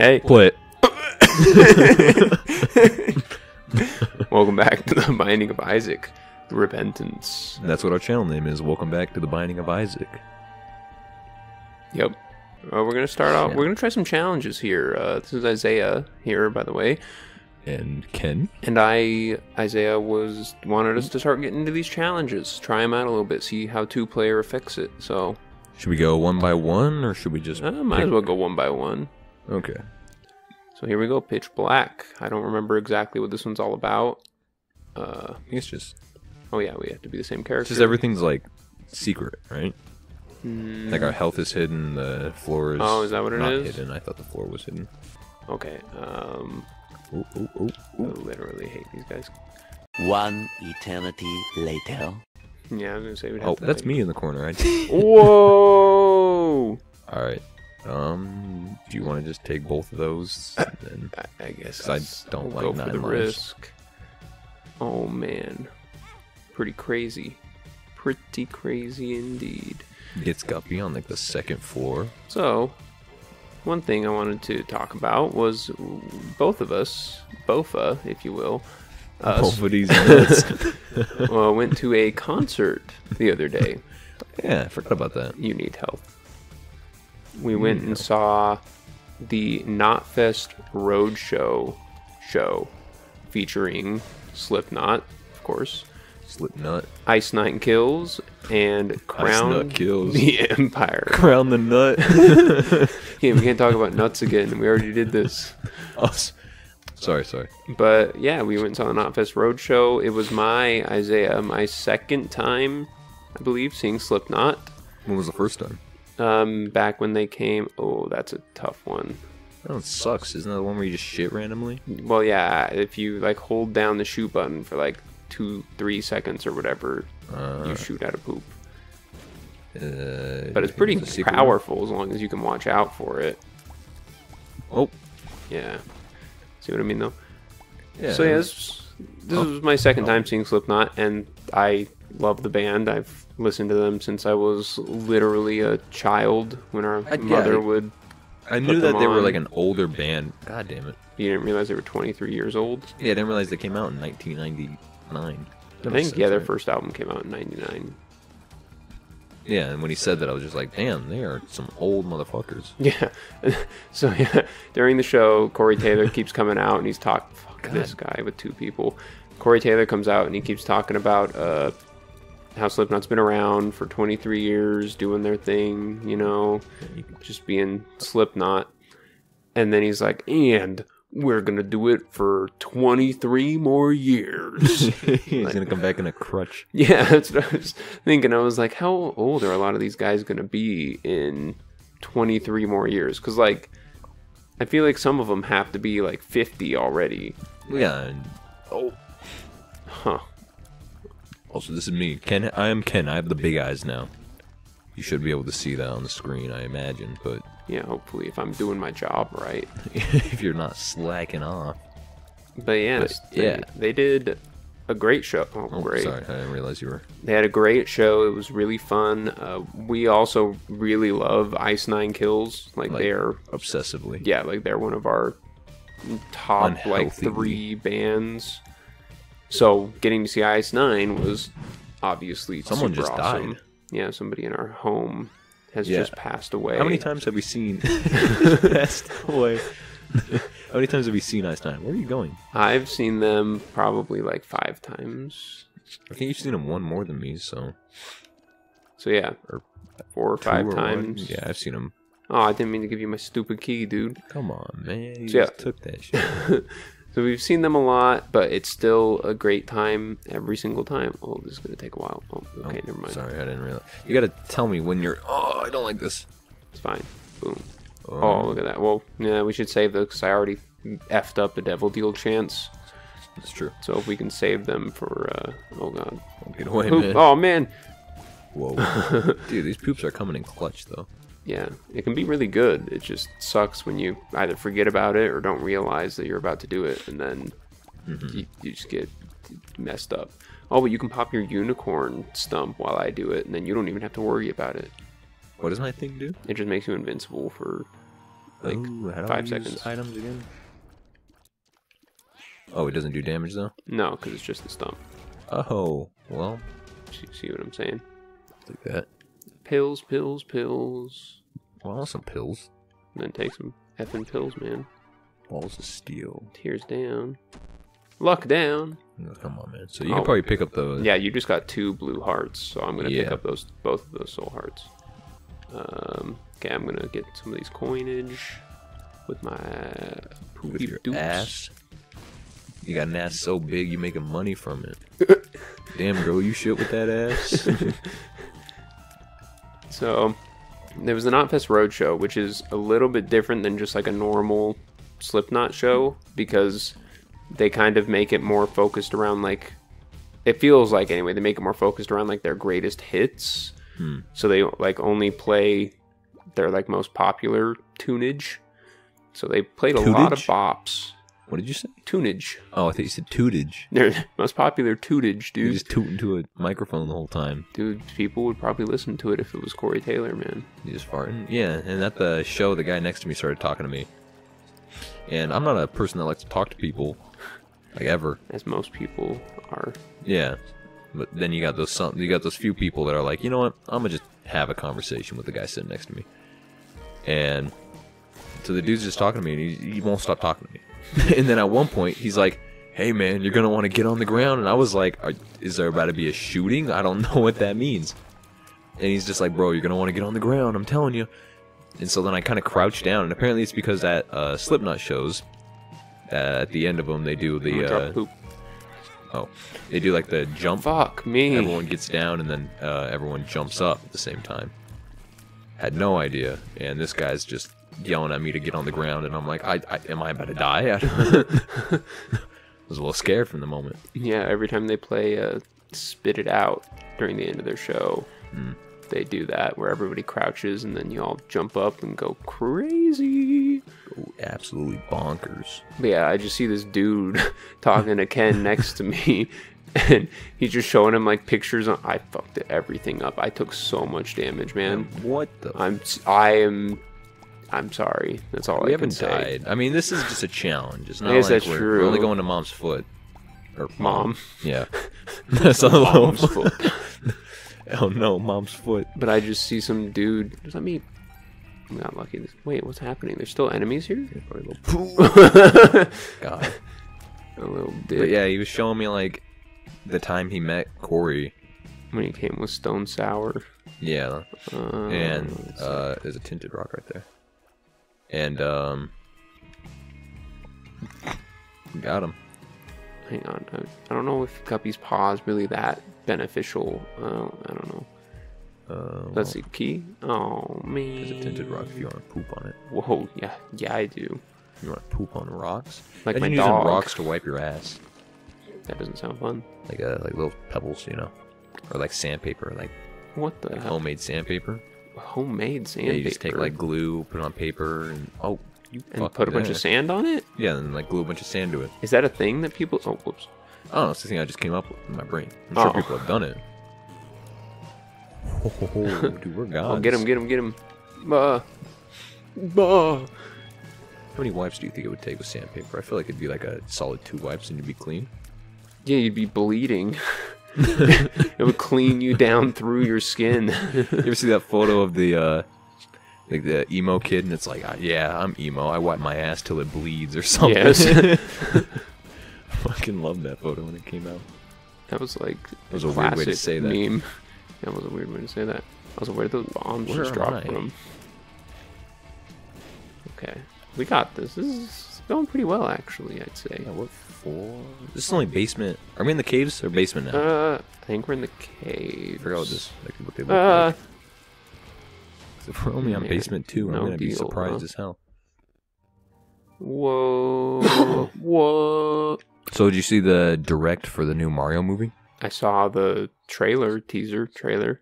Hey, Play it. welcome back to the Binding of Isaac, The Repentance. That's what our channel name is. Welcome back to the Binding of Isaac. Yep. Uh, we're gonna start off. Yeah. We're gonna try some challenges here. Uh, this is Isaiah here, by the way, And Ken. and I Isaiah was wanted us to start getting into these challenges, try them out a little bit, see how two player affects it. So Should we go one by one, or should we just? uh, might as well go one by one. Okay. So here we go. Pitch Black. I don't remember exactly what this one's all about. Uh, it's just, oh yeah, we have to be the same it's character. just everything's like secret, right? Hmm. Like our health is hidden, the floor is. Oh, is that what it not is? Hidden. I thought the floor was hidden. Okay. Um, Ooh, ooh, ooh, I ooh. literally hate these guys. One eternity later. Yeah, I was gonna say we'd have Oh, to, that's like- me in the corner. I. Whoa! All right. Um, do you want to just take both of those? Then I, I guess I don't we'll like go for the lives. risk. Oh man, pretty crazy, pretty crazy indeed. it's got be on like the second floor. So, one thing I wanted to talk about was both of us, Bofa, if you will, us, Both of these nuts. uh, went to a concert the other day. yeah, I forgot about that. You need health. We went and saw the Knotfest Roadshow show featuring Slipknot, of course, Slipknot. Ice Nine Kills, and Crown Nut Kills. the Empire. Crown the nut. Yeah, we can't talk about nuts again. We already did this. Us. Sorry, sorry. But yeah, we went and saw the Knotfest Roadshow. It was my Isaiah, my second time, I believe, seeing Slipknot. When was the first time? Um, back when they came. Oh, that's a tough one. That one sucks. Isn't that the one where you just shit randomly? Well, yeah, if you like hold down the shoot button for like two, three seconds or whatever, Uh, you shoot out a poop. uh, But it's pretty secret powerful as long as you can watch out for it. Oh, Yeah. See what I mean, though? yeah. So yeah, this, this was my second time seeing Slipknot, and I love the band. I've listened to them since I was literally a child. When our I- yeah, mother I- would, I knew put that them they were like an older band. God damn it. you didn't realize they were 23 years old. Yeah, I didn't realize they came out in 1999. I think yeah, their first album came out in '99. Yeah, and when he said that, I was just like, damn, they are some old motherfuckers. Yeah. so yeah, during the show, Corey Taylor keeps coming out and he's talking. Fuck this guy with two people. Corey Taylor comes out and he keeps talking about uh, how Slipknot's been around for 23 years, doing their thing. You know, just being Slipknot. And then he's like, and we're gonna do it for 23 more years. He's gonna come back in a crutch. Yeah, that's what I was thinking. I was like, how old are a lot of these guys going to be in 23 more years? Because, like, I feel like some of them have to be like 50 already. Yeah. Oh, Huh. Also this is me, Ken. I am Ken. I have the big eyes now. You should be able to see that on the screen, I imagine. But Yeah, hopefully, if I'm doing my job right. if you're not slacking off, But yeah, But, they, yeah. they did a great show. Oh, oh, great. sorry, I didn't realize you were. They had a great show. It was really fun. Uh, we also really love Ice Nine Kills. Like, Like, they're obsessively. yeah, like they're one of our top like three bands. So getting to see Ice Nine was obviously Someone super just awesome. died. Yeah, somebody in our home has Yeah. just passed away. How many times have we seen? Passed away. How many times have we seen Ice Nine? Where are you going? I've seen them probably like five times. I think you've seen them one more than me, so So yeah, Or four or five or one. times. Yeah, I've seen them. Oh, I didn't mean to give you my stupid key, dude. Come on, man. You So, yeah. just took that shit. So we've seen them a lot, but it's still a great time every single time. Oh, this is gonna take a while. Oh, okay, never mind. Sorry, I didn't realize. You gotta tell me when you're. Oh, I don't like this. It's fine. Boom. Um, Oh, look at that. Well, yeah, we should save those because I already effed up the Devil Deal chance. It's true. So if we can save them for, uh, oh god, Get away, Poop. man. Oh man, Whoa, dude, these poops are coming in clutch though. Yeah, it can be really good. It just sucks when you either forget about it or don't realize that you're about to do it, and then Mm-hmm. you, you just get messed up. Oh, but you can pop your unicorn stump while I do it, and then you don't even have to worry about it. What does my thing do? It just makes you invincible for like Ooh, five seconds. Items again. Oh, it doesn't do damage though. No, because it's just the stump. Oh, well, See, see what I'm saying? like that. Pills, pills, pills. Well, I want some pills. And then take some effing pills, man. Balls of steel. Tears down. Luck down. Oh, come on, man. So you Oh. can probably pick up the. Yeah, you just got two blue hearts, so I'm gonna pick up those both of those soul hearts. Um, okay, I'm gonna get some of these coinage with my poopy with your doops. ass. You got an ass so big, you're making money from it. Damn, girl, you shit with that ass. So there was the Knotfest Roadshow, which is a little bit different than just like a normal Slipknot show because they kind of make it more focused around like it feels like anyway they make it more focused around like their greatest hits. Hmm. So they like only play their like most popular tunage. So they played a lot of bops. What did you say? Tunage. Oh, I thought you said tootage. Their most popular tootage, You dude. just tooting to a microphone the whole time. Dude, people would probably listen to it if it was Corey Taylor, man. You just farting. Yeah, and at the show, the guy next to me started talking to me. And I'm not a person that likes to talk to people, like ever. As most people are. Yeah, but then you got those some, you got those few people that are like, you know what? I'm gonna just have a conversation with the guy sitting next to me. And so the dude's just talking to me, and he, he won't stop talking to me. and then at one point, he's like, "Hey man, you're gonna want to get on the ground." And I was like, "Is there about to be a shooting? I don't know what that means." And he's just like, "Bro, you're gonna want to get on the ground. I'm telling you." And so then I kind of crouched down, and apparently it's because that uh, Slipknot shows, uh, at the end of them they do the uh, oh, they do like the jump Fuck me. everyone gets down and then uh, everyone jumps up at the same time. Had no idea, and this guy's just yelling at me to get on the ground, and I'm like, I, I am I about to die? I was a little scared from the moment. Yeah, every time they play uh, Spit It Out during the end of their show, Hmm. they do that where everybody crouches and then you all jump up and go crazy. Absolutely bonkers. But yeah, I just see this dude talking to Ken next to me. And he's just showing him like pictures. On, I fucked everything up. I took so much damage, man. What the? I'm I am I'm sorry. That's all we I can haven't say. died. I mean, this is just a challenge. It's not like we're, true. we're only going to mom's foot. Or Mom. Yeah. That's on Mom's foot. Oh no, mom's foot. But I just see some dude. Does that mean? I'm not lucky. Wait, what's happening? There's still enemies here. A little God. A little But yeah, he was showing me like the time he met Corey. When he came with Stone Sour. Yeah, Uh, and uh, there's a tinted rock right there. And um, got him. hang on. I, I don't know if Guppy's paw is really that beneficial. Uh, I don't know. Uh, Let's see. Key. Oh man. There's a tinted rock if you want to poop on it. Whoa. Yeah. Yeah, I do. You want to poop on rocks? Like Imagine my using dog. rocks to wipe your ass, That doesn't sound fun. like uh, like little pebbles, you know, or like sandpaper, like What the hell? homemade sandpaper. Homemade Yeah, sandpaper. you just take like glue, put it on paper, and oh, you and put a bunch yeah. of sand on it. Yeah, and like glue a bunch of sand to it. Is that a thing that people? Oh, whoops. Know. It's the thing I just came up with in my brain. I'm sure Oh. people have done it. Oh, dude, we're gods. Oh, get him! Get him! Get him! Bah. Bah. How many wipes do you think it would take with sandpaper? I feel like it'd be like a solid two wipes and you'd be clean. Yeah, you'd be bleeding. it would clean you down through your skin. You ever see that photo of the uh like the emo kid and it's like, yeah, I'm emo. I wipe my ass till it bleeds or something. Yes. Fucking love that photo when it came out. that was like That was a weird way to say that. Meme. That was a weird way to say that. Also, where did those bombs Where just am drop from? Okay, we got this. This is going pretty well, actually. I'd say. Yeah, what four. This is only basement. Are we in the caves or basement now? Uh, I think we're in the cave. I forgot what this what they look Uh, like. If we're only on basement two, I'm gonna be surprised huh? as hell. whoa, whoa! So did you see the direct for the new Mario movie? I saw the trailer, teaser trailer.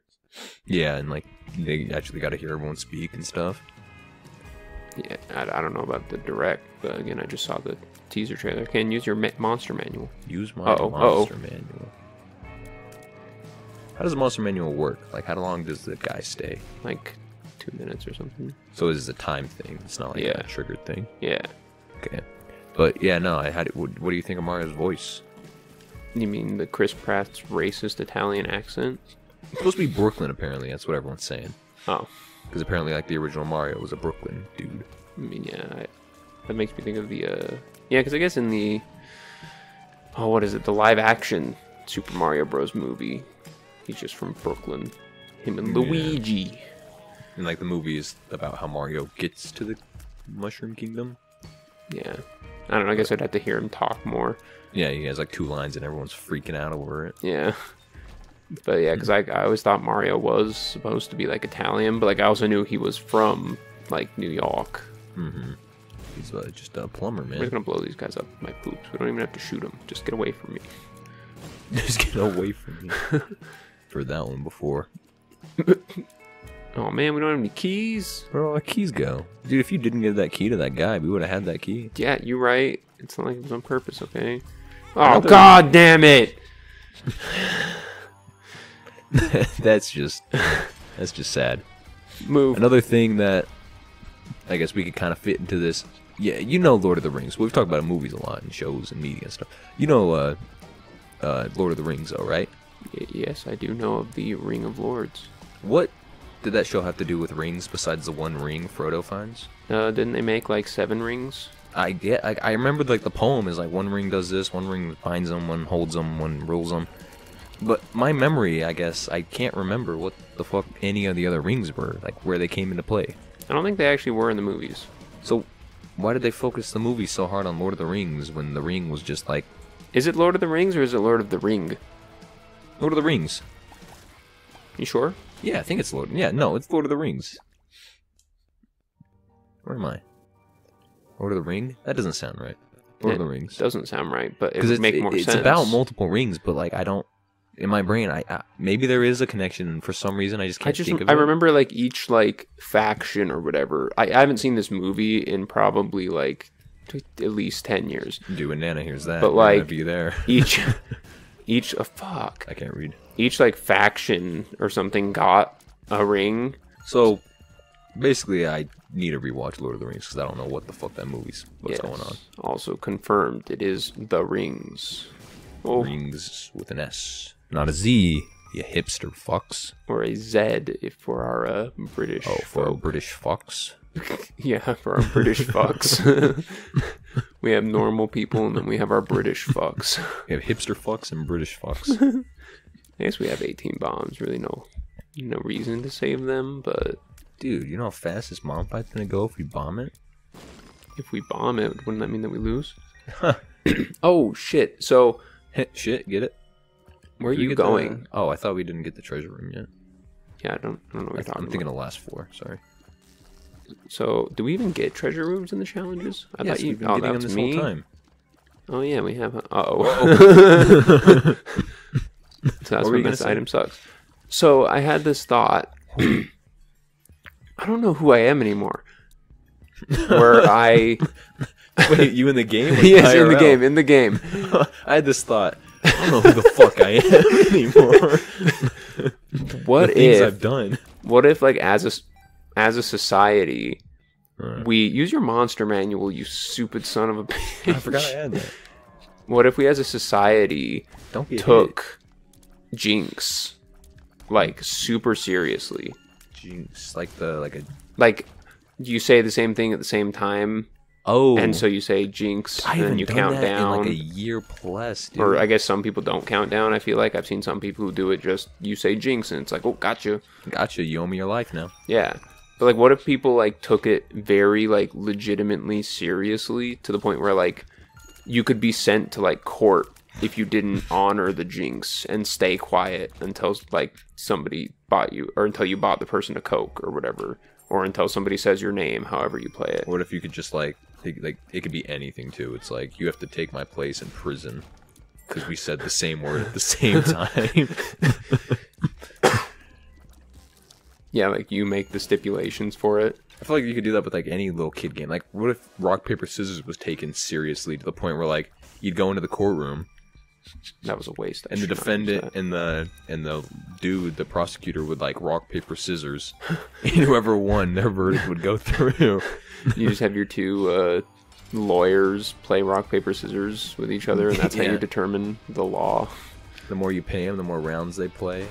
Yeah, and like they actually got to hear everyone speak and stuff. Yeah, I, I don't know about the direct, but again, I just saw the teaser trailer. Can use your ma- monster manual. Use my Uh-oh, monster manual. How does the monster manual work? Like, how long does the guy stay? Like two two minutes or something. So this is a time thing. It's not like Yeah. a triggered thing. Yeah. Okay. But yeah, no. I had. What, what do you think of Mario's voice? You mean the Chris Pratt's racist Italian accent? It's supposed to be Brooklyn. Apparently, that's what everyone's saying. Oh, Because apparently, like the original Mario was a Brooklyn dude. I mean, yeah. I, that makes me think of the. uh Yeah, because I guess in the. Oh, what is it? The live action Super Mario Bros. movie. He's just from Brooklyn. Him and Yeah. Luigi. And like the movie is about how Mario gets to the Mushroom Kingdom. Yeah. I don't know. I guess I'd have to hear him talk more. Yeah, he has like two lines and everyone's freaking out over it. Yeah. But yeah, because I, I always thought Mario was supposed to be like Italian, but like I also knew he was from like New York. He's uh, just a plumber, man. We're just gonna blow these guys up with my poops. We don't even have to shoot them. Just get away from me. Just get away from me. For that one before. Oh man, we don't have any keys. Where all our keys go? Dude, if you didn't give that key to that guy, we would have had that key. Yeah, you're right. It's not like it was on purpose, okay? Oh god damn it! that's just that's just sad. Move. Another thing that I guess we could kind of fit into this. Yeah, you know Lord of the Rings. We've talked about movies a lot and shows and media and stuff. You know uh, uh, Lord of the Rings, though, right? Y- yes, I do know of the Ring of Lords. What did that show have to do with rings besides the one ring Frodo finds? Uh, didn't they make like seven rings? I get. I, I remember like the poem is like one ring does this, one ring finds them, one holds them, one rules them. But my memory, I guess, I can't remember what the fuck any of the other rings were, like where they came into play. I don't think they actually were in the movies. So, why did they focus the movie so hard on Lord of the Rings when the ring was just like Is it Lord of the Rings or is it Lord of the Ring? Lord of the Rings? You sure? Yeah, I think it's Lord. Yeah, no, it's Lord of the Rings. Where am I? Lord of the Ring? That doesn't sound right. Lord of the Rings. Doesn't sound right, but it would make more it's sense. It's about multiple rings, but like I don't in my brain, I, I maybe there is a connection, and for some reason I just can't just think of I it. I remember like each like faction or whatever. I, I haven't seen this movie in probably like t- at least ten years. Doing Nana, hears that. But, like- be there. Each each oh, fuck I can't read. each like faction or something got a ring. So basically, I need to rewatch Lord of the Rings because I don't know what the fuck that movie's what's Yes. going on. Also confirmed, it is the rings. Oh, Rings with an S, not a Z. You hipster fucks. or a Z if for our uh, British. Oh, for folk. British fox. Yeah, for our British fucks. we have normal people and then we have our British fucks. We have hipster fucks and British fucks. I guess we have 18 bombs. Really, no, no reason to save them. But Dude, you know how fast this mom fight's gonna go if we bomb it? if we bomb it, wouldn't that mean that we lose? oh shit! So Shit, get it? Where are you get the- going? Oh, I thought we didn't get the treasure room yet. Yeah, I don't, I don't know what you're talking I'm thinking about. the last four. Sorry. So, do we even get treasure rooms in the challenges? I yes, thought you. been oh, that's this me. time. Oh yeah, we have. Uh oh. so that's when this item sucks. So I had this thought. I don't know who I am anymore. Where I Wait, you in the game? or yes in the game in the game. I had this thought. I don't know who the fuck I am anymore. What if I've done. what if like as a as a society Alright. we use your monster manual you stupid son of a bitch. I forgot I had that. What if we as a society Don't get hit. took Jinx like super seriously? Jinx, like the like a Like you say the same thing at the same time oh, and so you say Jinx I and then you count down in like a year plus, dude. or I guess some people don't count down. I feel like I've seen some people who do it just you say Jinx and it's like, "Oh, gotcha." gotcha. You owe me your life now. Yeah. But like what if people like took it very like legitimately seriously to the point where like you could be sent to like court if you didn't honor the jinx and stay quiet until like somebody bought you or until you bought the person a coke or whatever or until somebody says your name however you play it. What if you could just like take, like it could be anything too. It's like you have to take my place in prison because we said the same word at the same time. Yeah, like you make the stipulations for it. I feel like you could do that with like any little kid game. Like, what if rock paper scissors was taken seriously to the point where like you'd go into the courtroom That was a waste. I and the should not use defendant and the and the dude, the prosecutor, would like rock paper scissors, and whoever won, their verdict would go through. You just have your two uh, lawyers play rock paper scissors with each other, and that's how you determine the law. The more you pay them, the more rounds they play.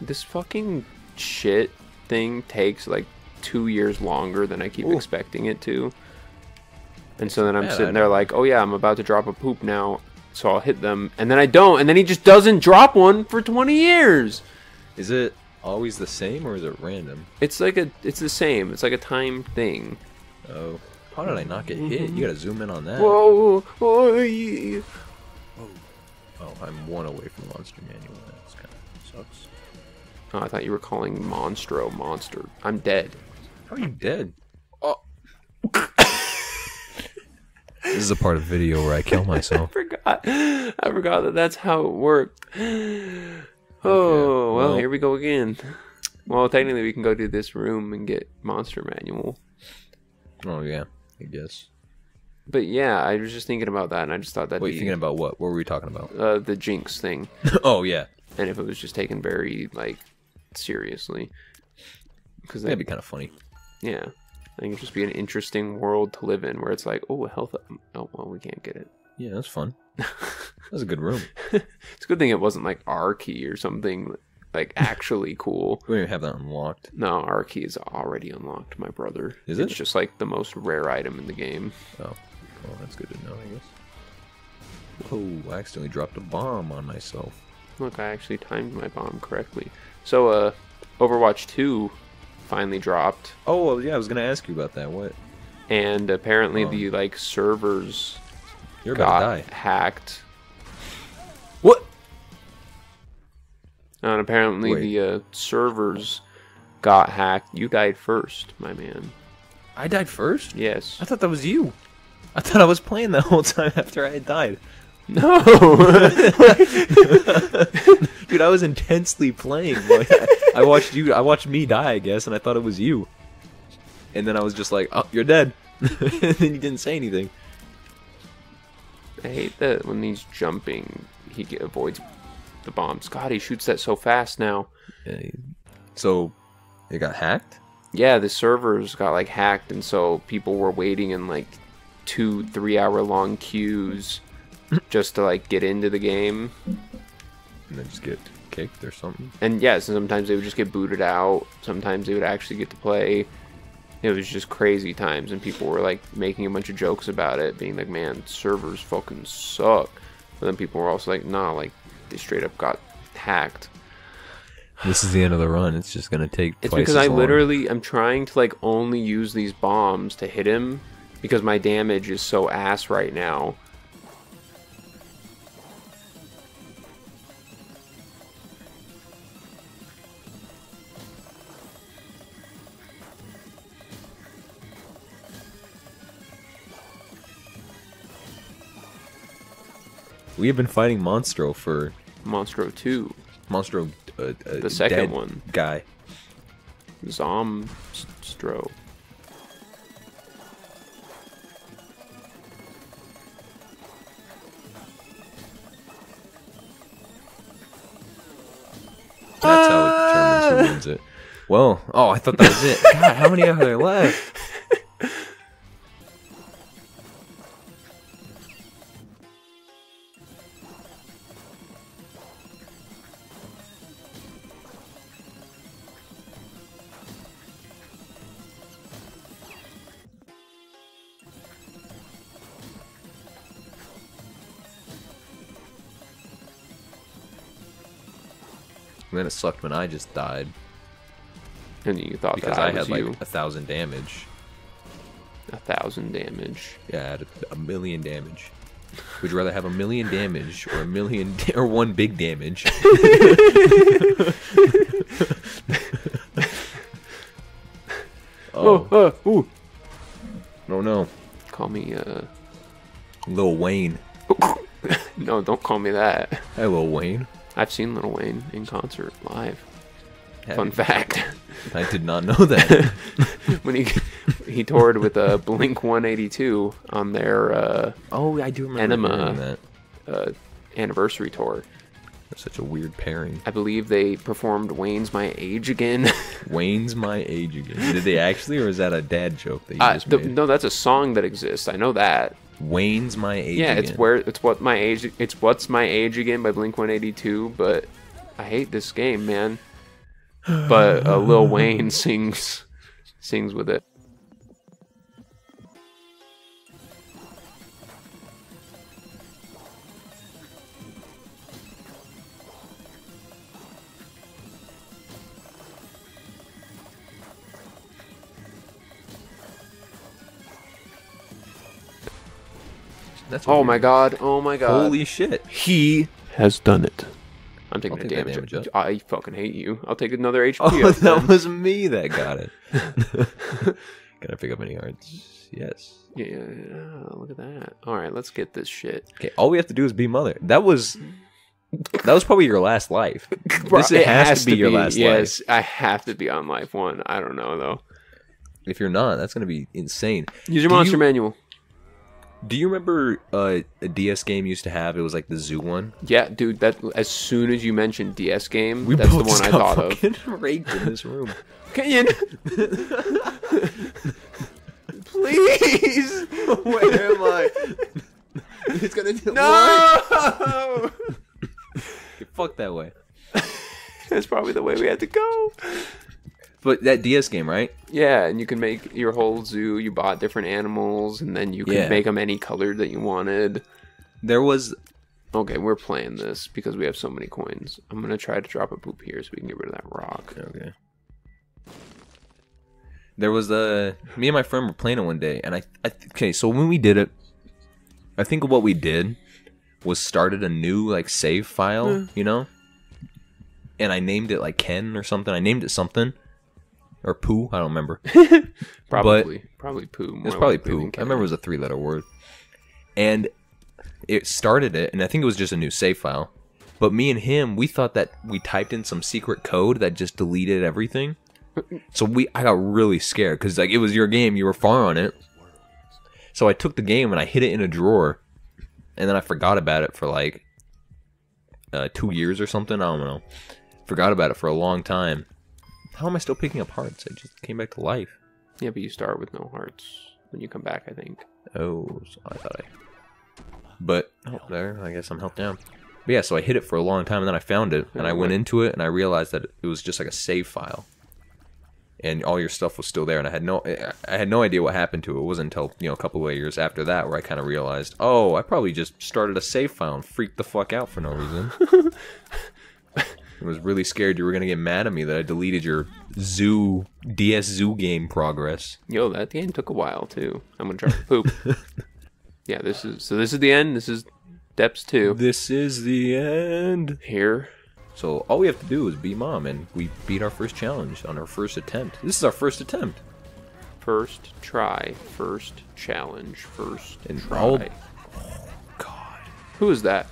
This fucking shit thing takes like two years longer than I keep Ooh. expecting it to. And so then I'm Yeah, sitting there like, oh yeah, I'm about to drop a poop now, so I'll hit them, and then I don't, and then he just doesn't drop one for 20 years. Is it always the same or is it random? It's like a, it's the same. It's like a time thing. Oh, how did I not get hit? Mm-hmm. You gotta zoom in on that. Whoa, yeah. Oh, oh, I'm one away from monster manual. That's kind of sucks. Oh, I thought you were calling Monstro monster. I'm dead. How are you dead? Oh. This is a part of the video where I kill myself. I forgot. I forgot that that's how it worked. Oh, well, well- here we go again. Well, technically, we can go to this room and get Monster Manual. oh yeah, I guess. But yeah, I was just thinking about that, and I just thought that Wait, thinking about what? What were we talking about? uh, the Jinx thing, oh yeah, and if it was just taken very like seriously, because that'd be kind of funny. yeah, I think it'd just be an interesting world to live in, where it's like, oh, health. Oh well, we can't get it. Yeah, that's fun. That's a good room. It's a good thing it wasn't like R key or something like actually cool. We don't even have that unlocked. No, R key is already unlocked, my brother. Is it? It's just like the most rare item in the game. Oh, well, that's good to know, I guess. Whoa, I accidentally dropped a bomb on myself. Look, I actually timed my bomb correctly. So, uh, Overwatch 2 finally dropped, Oh, well, yeah, I was gonna ask you about that. What? and apparently Oh. the like servers You're about got to die. hacked. What? And apparently Wait. the uh, servers got hacked. You died first, my man. I died first? Yes. I thought that was you. I thought I was playing the whole time after I had died. No. Dude, I was intensely playing. Like, I, I watched you. I watched me die, I guess, and I thought it was you. And then I was just like, "Oh, you're dead." and then you didn't say anything. I hate that when he's jumping, he get, avoids the bombs. God, he shoots that so fast now. So, it got hacked. Yeah, the servers got like hacked, and so people were waiting in like two, three hour long queues just to like get into the game. and then just get kicked or something. And yes, sometimes they would just get booted out. Sometimes they would actually get to play. It was just crazy times, and people were like making a bunch of jokes about it, being like, "Man, servers fucking suck." But then people were also like, "Nah, like they straight up got hacked." This is the end of the run. It's just gonna take. It's because I long. literally am trying to like only use these bombs to hit him because my damage is so ass right now. We have been fighting Monstro for Monstro 2, Monstro. Uh, uh, The second one. guy. Zomstro. That's how it determines who wins it. Well, oh, I thought that was it. God, how many are there left? Then it sucked when I just died And you thought because that I, had like a thousand damage. A thousand damage. Yeah, I had a, a million damage. Would you rather have a million damage or a million da- or one big damage? Oh, oh, uh, ooh. no, no, Call me, uh. Lil Wayne. No, don't call me that. Hey, Lil Wayne. I've seen Little Wayne in concert live. Have Fun you? fact. I did not know that. when he he toured with uh, Blink 182 on their uh, oh, I do remember Enema. that. uh, anniversary tour. That's such a weird pairing. I believe they performed Wayne's My Age Again. Wayne's my age again. Did they actually, or is that a dad joke that you uh, just the- made? no, that's a song that exists. I know that. Wayne's my age Yeah, again. it's where it's what my age. It's what's my age again by Blink One Eighty Two. But I hate this game, man. But uh, Lil Wayne sings sings with it. That's Oh weird. my god! Oh my god! Holy shit. He has done it. I'm taking I'll take damage. I fucking hate you. I'll take another HP. Oh, up that then. was me that got it. Can I pick up any hearts? Yes. Yeah, yeah, yeah, look at that. All right, let's get this shit. Okay, all we have to do is be mother. That was that was probably your last life. This It has, to be your last life. Yes, I have to be on life one. I don't know though. If you're not, that's gonna be insane. Use your Do monster you- manual. Do you remember uh, a DS game used to have? It was like the zoo one. Yeah, dude. That as soon as you mentioned DS game, We that's the one I thought of. fucking raped in this room. Kenyon, please. Where am I? It's gonna do No. Fuck that way. That's probably the way we had to go. But that DS game, right? Yeah, and you can make your whole zoo. You bought different animals, and then you could Yeah. make them any color that you wanted. There was Okay, we're playing this because we have so many coins. I'm gonna try to drop a poop here so we can get rid of that rock. Okay. There was a me and my friend were playing it one day, and I, I okay. So when we did it, I think what we did was started a new like save file, hmm. you know, and I named it like Ken or something. I named it something or poo. I don't remember. Probably, probably poo. It's probably poo. I remember it was a three letter word. And it started it, and I think it was just a new save file. But me and him, we thought that we typed in some secret code that just deleted everything. So we, I got really scared because like it was your game, you were far on it. So I took the game and I hid it in a drawer, and then I forgot about it for like uh, two years or something. I don't know. Forgot about it for a long time. How am I still picking up hearts? I just came back to life. Yeah, but you start with no hearts when you come back. I think. Oh, so I thought I. But oh, there, I guess I'm held down. But yeah, so I hid it for a long time, and then I found it, and I went into it, and I realized that it was just like a save file, and all your stuff was still there, and I had no, I had no idea what happened to it. It wasn't until you know a couple of years after that where I kind of realized, oh, I probably just started a save file and freaked the fuck out for no reason. I was really scared you were gonna get mad at me that I deleted your zoo DS Zoo game progress. Yo, that game took a while too. I'm gonna try to poop. yeah, this is so. This is the end. This is Depths two. This is the end. Here, So all we have to do is be mom, and we beat our first challenge on our first attempt. This is our first attempt. first try, first challenge, first And try. all- oh, God, Who is that?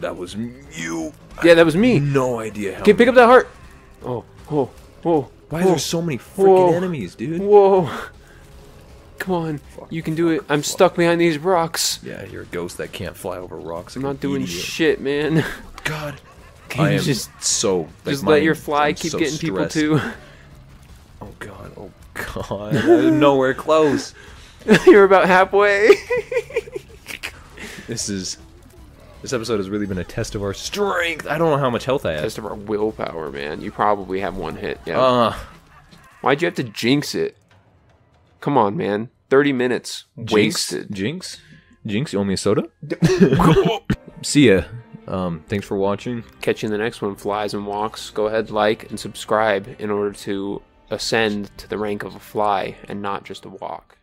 That was you. Yeah, that was me. No idea how. Okay, pick up that heart. Oh, oh, oh. Why oh, are there so many freaking Whoa. enemies, dude? Whoa. Come on, you can do it. I'm stuck behind these rocks. Yeah, you're a ghost that can't fly over rocks. I'm like not doing idiot. shit, man. God, Can I you am just so. like, just my- let your fly I'm keep so getting people stressed. too? Oh God, oh God, I'm nowhere close. You're about halfway. This is. This episode has really been a test of our strength. I don't know how much health I have. Test of our willpower, man. You probably have one hit. Yeah. Uh, Why'd you have to jinx it? Come on, man. 30 minutes Jinx, wasted. Jinx, Jinx, you owe me a soda. See ya. Um, thanks for watching. Catch you in the next one, Flies and Walks. Go ahead, like, and subscribe in order to ascend to the rank of a fly and not just a walk.